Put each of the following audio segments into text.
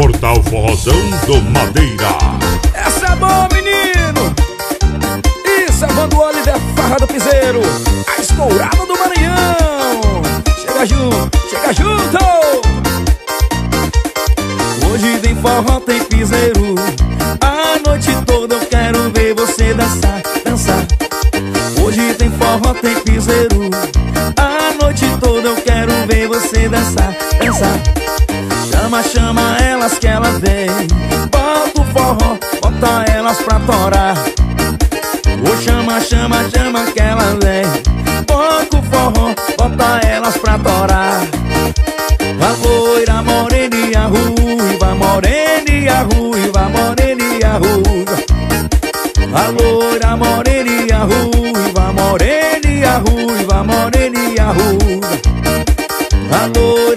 Portal Forrozão do Madeira. Essa é boa, menino! Isso é Vando Oliver, Farra do Piseiro, a estourada do Maranhão! Chega junto, chega junto! Hoje tem forró, tem piseiro A noite toda eu quero ver você dançar, dançar Hoje tem forró, tem piseiro A noite toda eu quero ver você dançar, dançar Chama, chama elas que elas vêm. Bota o forró, bota elas pra torar. Ô chama, chama, chama que elas vêm Bota o forró, bota elas pra torar. A loira, morena e a ruiva Morena e a ruiva, morena e a ruiva. A loira, morena e a ruiva Morena e a ruiva, morena e a ruiva. A loira,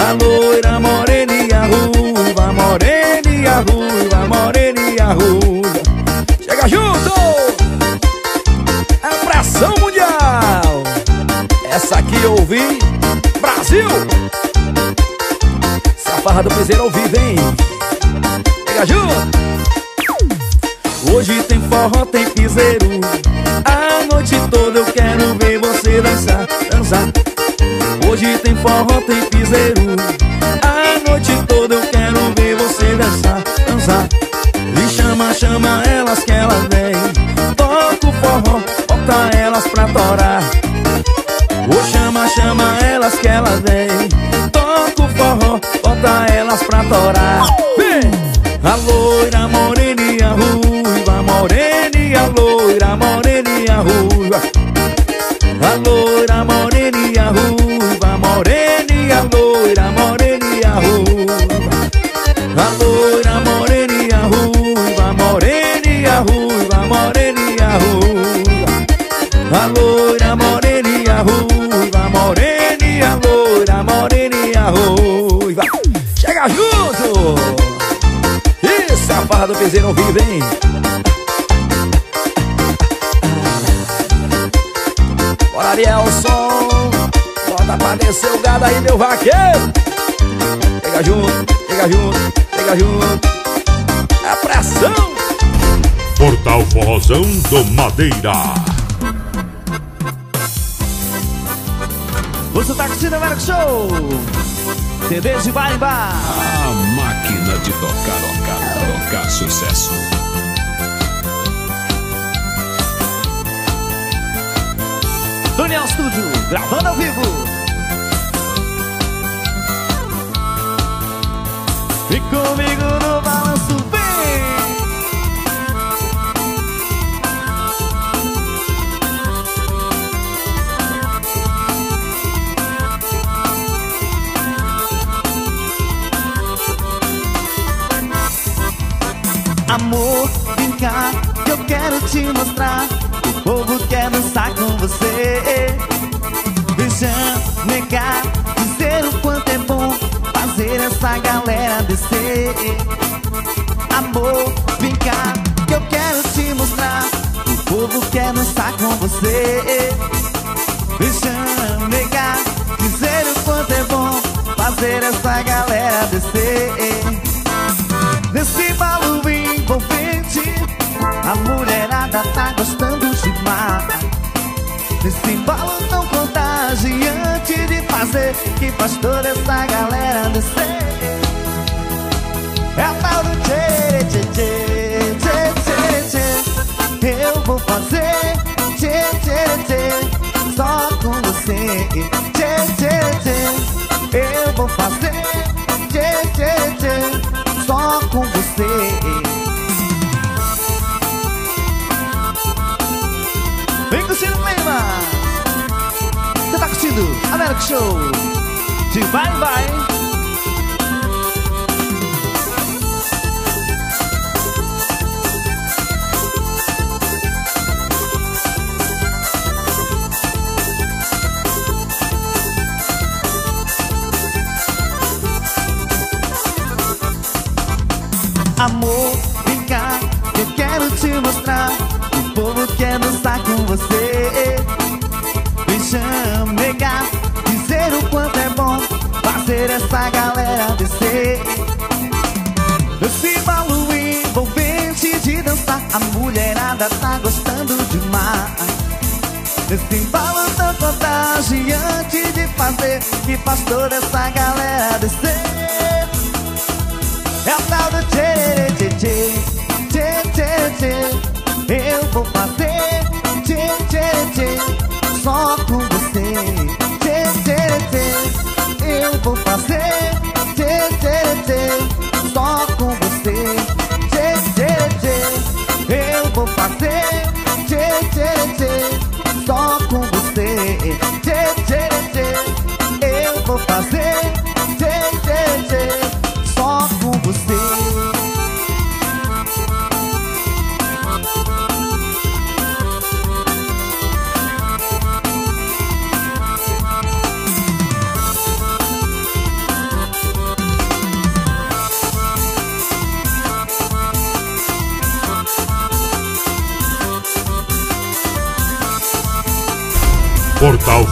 A loira, morena e a ruiva Morena e a ruiva, morena e a ruiva Chega junto! É pressão mundial Essa aqui eu ouvi Brasil! Se a farra do piseiro ouvir, vem Chega junto! Hoje tem forró, tem piseiro A noite toda eu quero ver você dançar, dançar Hoje tem forró, tem piseiro. A noite toda eu quero ver você dançar, dançar. E chama, chama elas que elas vêm. Toca o forró, bota elas pra torar. Ô chama, chama elas que elas vêm. Toca o forró, bota elas pra torar. Vem! A loira, Descer o gado aí, meu vaqueiro Chega junto, chega junto, chega junto É pressão Portal Forrozão do Madeira. Tá o Marco Show? CDs de bar em bar. A máquina de tocar, tocar, tocar sucesso. Daniel Studio, gravando ao vivo. E comigo no balanço. Amor, vem cá, que eu quero te mostrar. O povo quer dançar com você. Deixa negar, dizer o quanto é bom fazer essa galera descer. Amor, vem cá, que eu quero te mostrar. O povo quer dançar com você. Deixa negar, dizer o quanto é bom fazer essa galera descer. Que faz toda essa galera descer. É a tal do tchê, tchê, tchê, tchê, tchê, tchê. Eu vou fazer tchê, tchê, tchê Só com você. Tchê, tchê, tchê. Eu vou fazer América Show. De vai, vai. Amor, vem cá, eu quero te mostrar. O povo quer dançar com você. Me fazer essa galera descer. Esse balo envolvente de dançar A mulherada tá gostando demais. Esse balo tão contagiante de fazer Que faz toda essa galera descer. É o tal do tchê, tchê, tchê, tchê, tchê, tchê. Eu vou fazer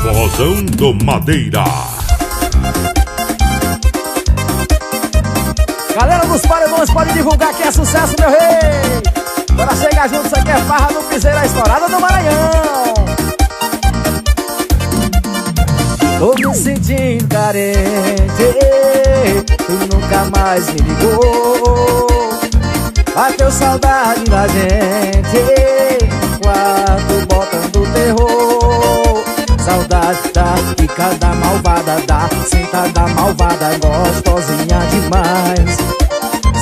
Forrozão do Madeira. Galera dos paredões, pode divulgar que é sucesso, meu rei! Bora chegar junto, isso aqui é farra do Piseiro, a estourada do Maranhão! Tô me sentindo carente, tu nunca mais me ligou. Bateu saudade da gente, quarto botando terror. Saudade da picada malvada, da sentada malvada, gostosinha demais.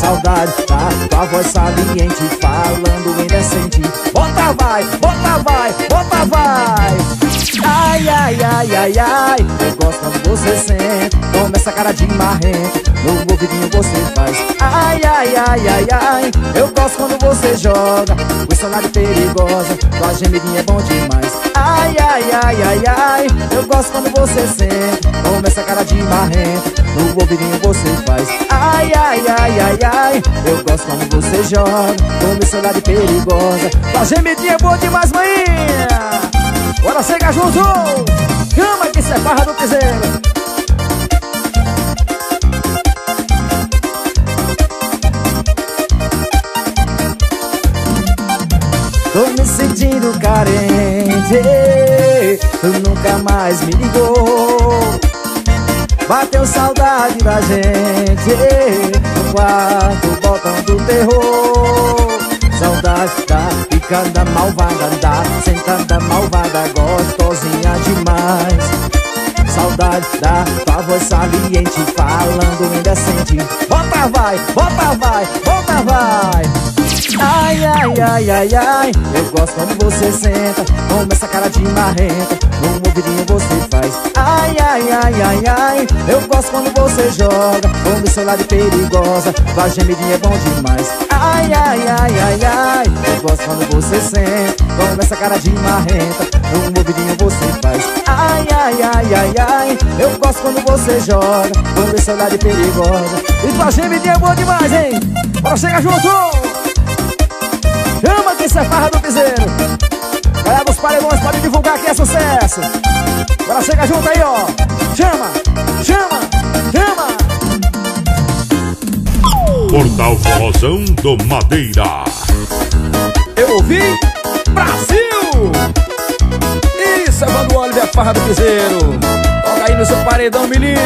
Saudade da tua voz saliente, falando indecente. Bota vai, bota vai, bota vai. Ai, ai, ai, ai, ai. Eu gosto quando você sente. Toma essa cara de marrento. No ouvidinho você faz. Ai, ai, ai, ai, ai. Eu gosto quando você joga. Essa lado perigosa. Tua gemidinha é bom demais. Ai, ai, ai, ai, ai. Eu gosto quando você sente. Toma essa cara de marrento. No ouvidinho você faz. Ai, ai, ai, ai, ai. Eu gosto quando você joga. Com essa lado perigosa. Tua gemidinha é boa demais, maninha. Bora chegar junto! Chama que barra do piseiro! Tô me sentindo carente Tu nunca mais me ligou Bateu saudade da gente No quarto botão do terror Saudade da picada malvada Da sentada malvada Gostosinha demais. Saudade da tua voz saliente Falando indecente. Bota vai, bota vai, bota vai Ai, ai, ai, ai, ai Eu gosto quando você senta Com essa cara de marrenta No ouvidinho você faz Ai, ai, ai, ai, ai Eu gosto quando você joga Com o seu lado perigosa Tua gemidinha é bom demais Ai, ai, ai, ai, ai Eu gosto quando você senta Com essa cara de marrenta No ouvidinho você faz Ai, ai, ai, ai, ai Eu gosto quando você joga Com o seu lado perigosa E tua gemidinha é bom demais, hein Bora chegar junto! Isso é farra do piseiro. Galera dos paredões pode divulgar que é sucesso. Bora chega junto aí, ó. Chama, chama, chama. Portal Forrozão do Madeira. Eu ouvi Brasil. Isso é Vando Oliver, farra do piseiro. Toca aí no seu paredão, menino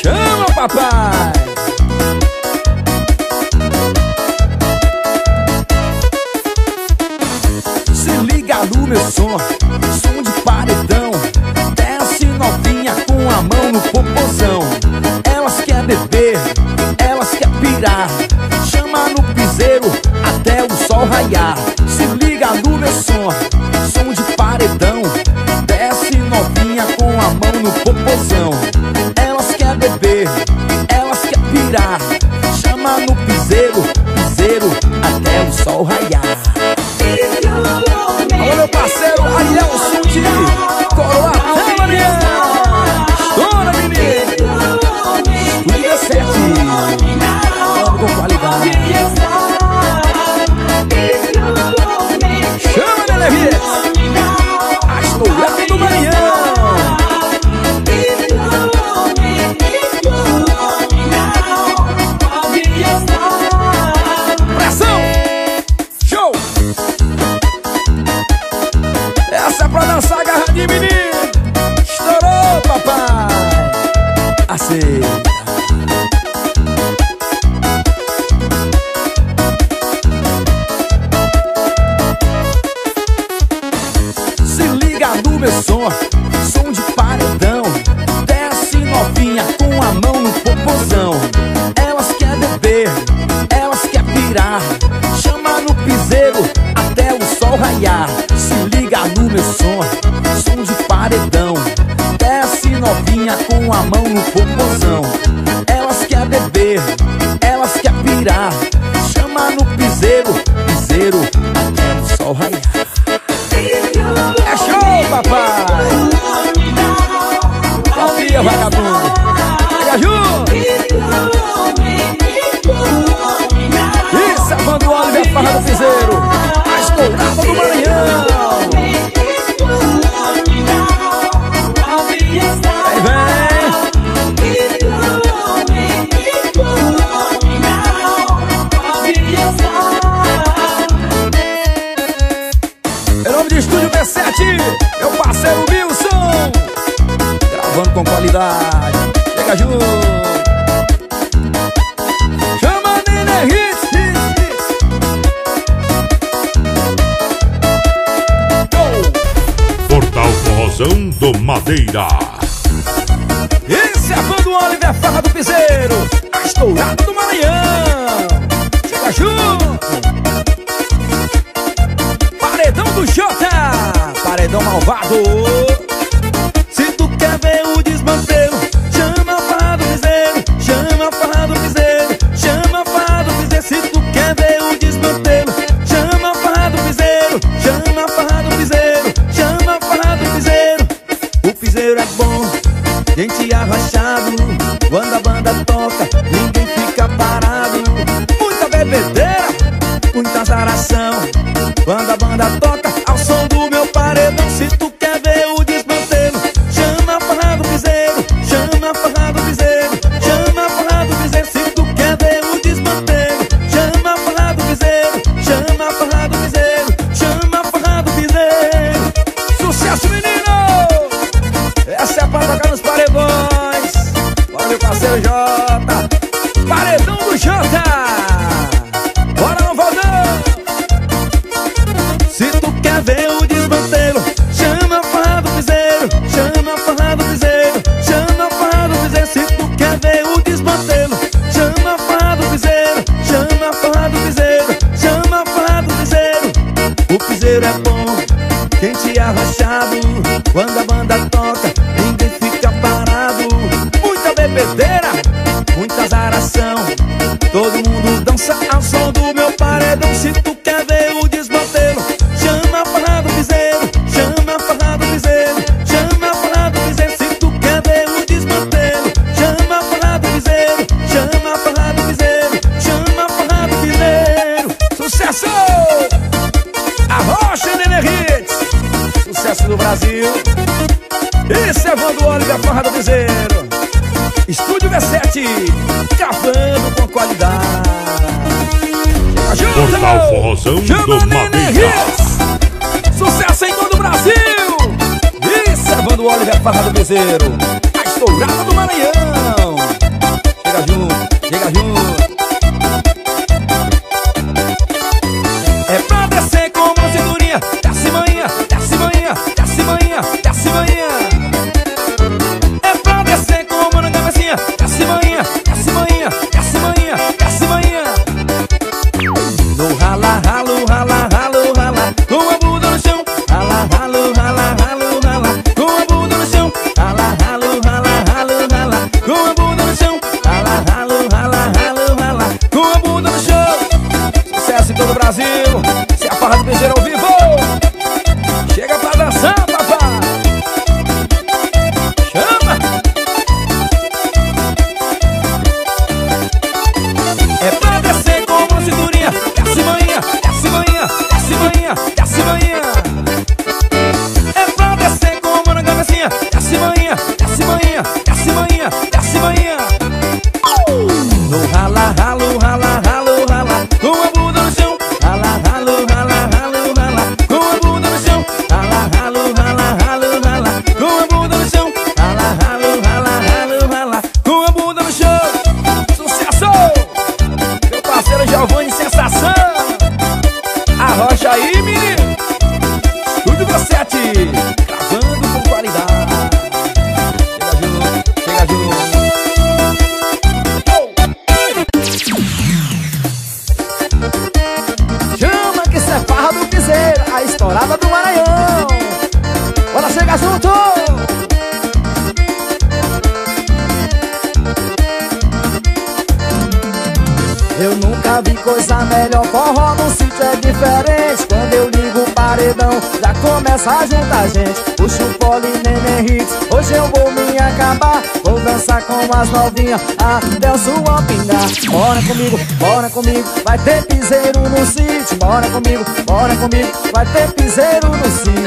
Chama, papai meu som, som de paredão. Desce novinha com a mão no popozão. Elas quer beber, elas quer pirar. Chama no piseiro até o sol raiar give me the dragão malvado. Se tu quer ver o desmanteiro Chama o fado piseiro Chama o fado piseiro Chama o fado piseiro Se tu quer ver o desmanteiro Chama o fado piseiro Chama o fado piseiro Chama o fado piseiro O piseiro é bom Gente arrachado Quando a banda seu Jó. viu? Isso é Vando Óleo da Farra do Viseiro. Estúdio V7, cavando com qualidade. Ajuda! Portal Forrozão do Madeira. Sucesso em todo o Brasil. Isso é Vando Óleo da Farra do Viseiro. A estourada do Maranhão. Chega junto. Paredão, já começa a juntar gente. O pole, neném hits, hoje eu vou me acabar. Vou dançar com as novinhas, até o suor Bora comigo, bora comigo, vai ter piseiro no sítio. Bora comigo, bora comigo, vai ter piseiro no sítio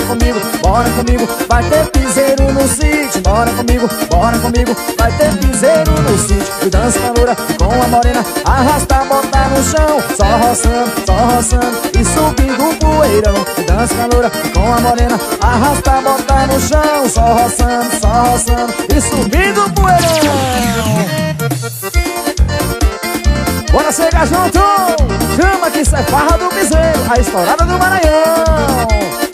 Bora comigo, bora comigo, vai ter piseiro no sítio. Bora comigo, bora comigo, vai ter piseiro no sítio. E dança loura com a morena, arrasta, botar no chão. Só roçando, só roçando e subindo o poeirão Dança loura com a morena Arrasta, botar no chão. Só roçando, só roçando e subindo o poeirão Bora chegar junto! Chama que isso é farra do piseiro A estourada do Maranhão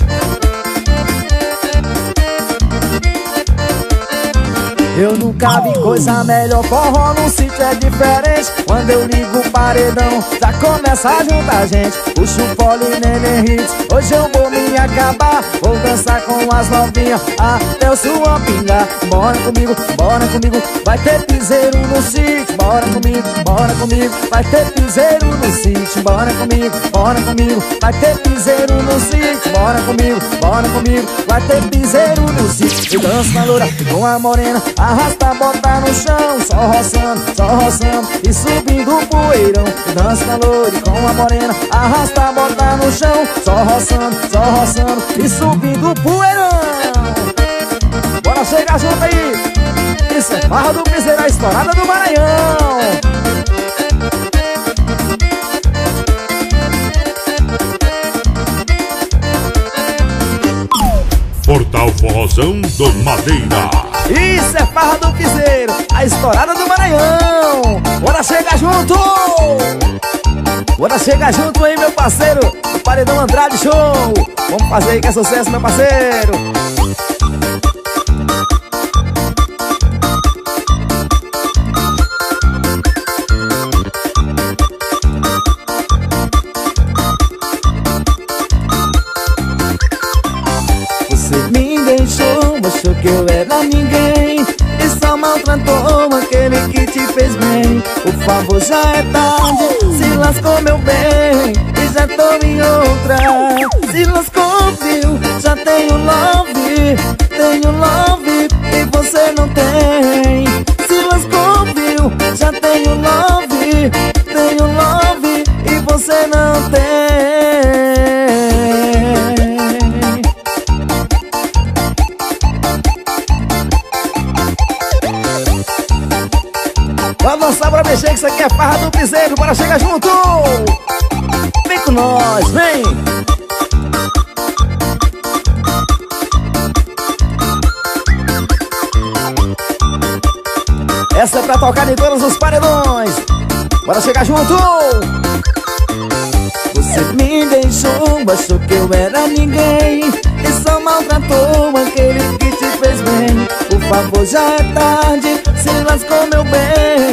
Eu nunca vi coisa melhor, forró no sítio é diferente. Quando eu ligo o paredão, já começa a juntar gente. O pole, neném hits, hoje eu vou me acabar. Vou dançar com as novinhas, até o suor pingar. Bora comigo, bora comigo, vai ter piseiro no sítio. Bora comigo, bora comigo, vai ter piseiro no sítio. Bora comigo, bora comigo, vai ter piseiro no sítio. Bora comigo, bora comigo, vai ter piseiro no sítio. Eu danço na loura com a morena Arrasta, bota no chão, só roçando, só roçando E subindo o poeirão Dança na loura com a morena. Arrasta, bota no chão, só roçando, só roçando E subindo o poeirão. Bora chegar junto aí. Isso é barra do piseiro, a estourada do Maranhão. Portal Forrozão do Madeira. Isso é farra do piseiro, a estourada do Maranhão. Bora chegar junto! Bora chegar junto aí, meu parceiro, o Paredão Andrade Show. Vamos fazer aí que é sucesso, meu parceiro. Você me deixou, achou que eu era te fez bem. Por favor, já é tarde, se lascou meu bem E já tô em outra. Se lascou, viu, já tenho love. Tenho love e você não tem. Se lascou, viu, já tenho love. Tenho love e você não tem Vai dançar pra mexer que isso aqui é farra do piseiro. Bora chegar junto. Vem com nós, vem. Essa é pra tocar em todos os paredões. Bora chegar junto. Você me deixou, achou que eu era ninguém. E só maltratou aquele que te fez bem. Por favor, já é tarde, se lascou meu bem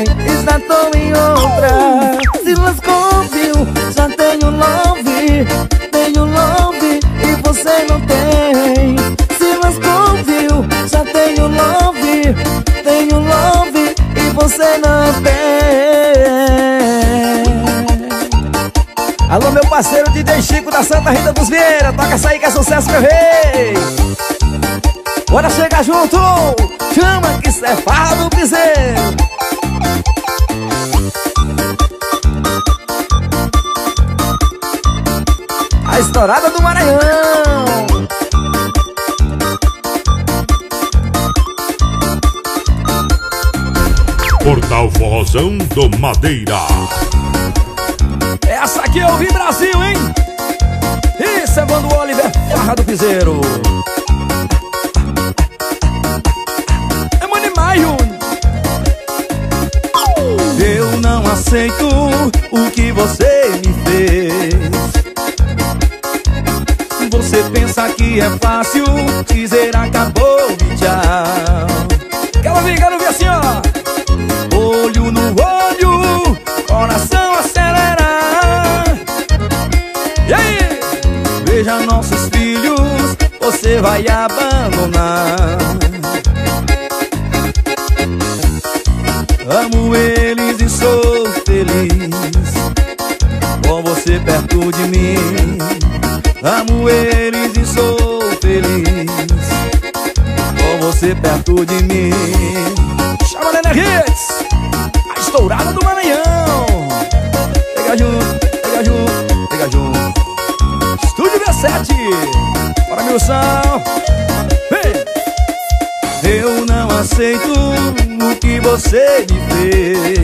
Já tô em outra. Se lascou, viu, já tenho love Tenho love e você não tem. Se lascou, viu, já tenho love Tenho love e você não tem. Alô, meu parceiro DJ Chico da Santa Rita dos Vieira. Toca essa aí que é sucesso, meu rei. Bora chegar junto. Chama que isso é farra do piseiro estourada do Maranhão Portal Forrozão do Madeira. Essa aqui eu vi Brasil, hein? Isso é Vando Oliver, farra do piseiro É Money Maio Eu não aceito o que você me fez Você pensa que é fácil dizer acabou e tchau. Quero ver, quero ver assim, ó. Olho no olho, coração acelera. E aí? Veja nossos filhos, você vai abandonar abandonar. Amo eles e sou feliz Com você perto de mim Amo eles e sou feliz Com você perto de mim. Chama Nene Hits A estourada do Maranhão. Pega junto, pega junto, pega junto. Estúdio V7 Para Milson. Vem Eu não aceito o que você me fez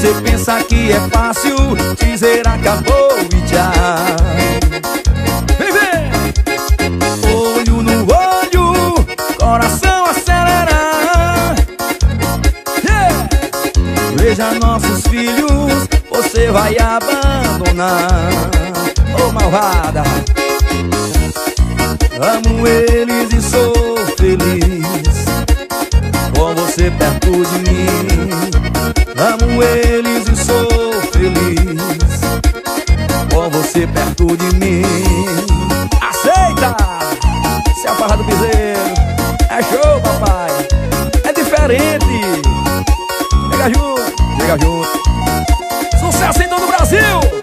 Você pensa que é fácil dizer acabou e tchau Vem, vem Olho no olho, coração acelera. Yeah. Veja nossos filhos, você vai abandonar. Ô oh, malvada. Amo eles e sou feliz Com você perto de mim Amo eles e sou feliz Com você perto de mim. Aceita! Se é a barra do piseiro. É show, papai. É diferente. Chega junto, chega junto. Sucesso em todo o Brasil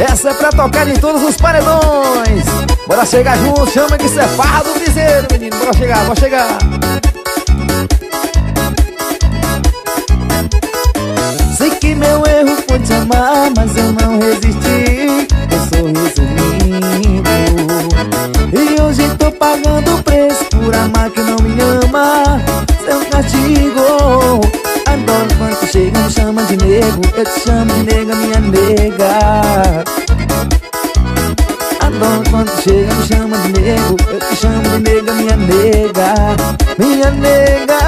Essa é pra tocar em todos os paredões. Bora chegar junto, chama que isso é farra do piseiro, menino. Bora chegar, bora chegar. Sei que meu erro foi te amar, mas eu não resisti. Teu sorriso lindo E hoje tô pagando o preço por amar que não me ama. Seu castigo Chega me chama de nego. Eu te chamo de nega, minha nega. Adoro quando chega me chama de nego. Eu te chamo de nega, minha nega. Minha nega.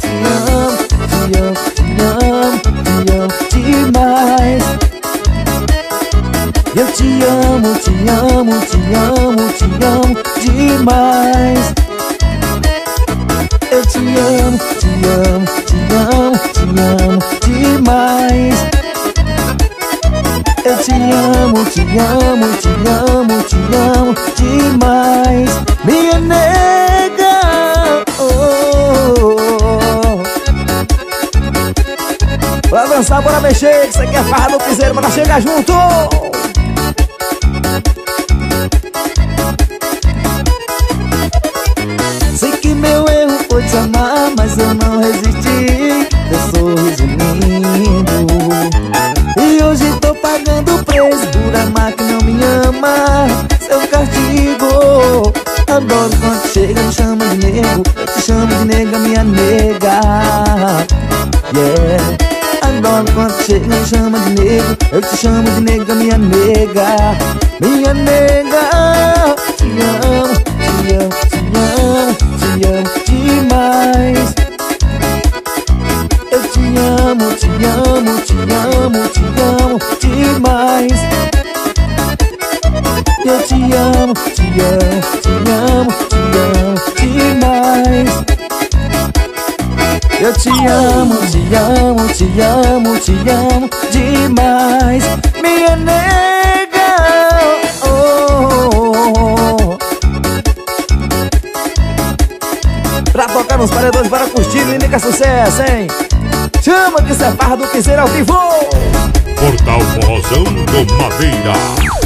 Te amo, te amo, te amo, te amo demais. Eu te amo, te amo, te amo, te amo demais te amo, te amo te amo, te amo, demais. Minha nega. Oh, oh, oh. Bora dançar, bora mexer, que isso aqui é farra do piseiro, bora chegar junto Adoro quando chega me chama de nego. Eu te chamo de nega, minha nega. Yeah. Adoro quando chega me chama de nego. Eu te chamo de nega, minha nega. Minha nega. Te amo, te amo, te amo, te amo demais. Eu te amo, te amo, te amo, te amo demais Eu te amo, te amo, te amo, te amo demais Eu te amo, te amo, te amo, te amo demais Minha nega oh, oh, oh. Pra tocar nos paredões, para curtir e indica sucesso, hein? Chama que isso é farra do piseiro ao vivo Portal Forrozão do Madeira.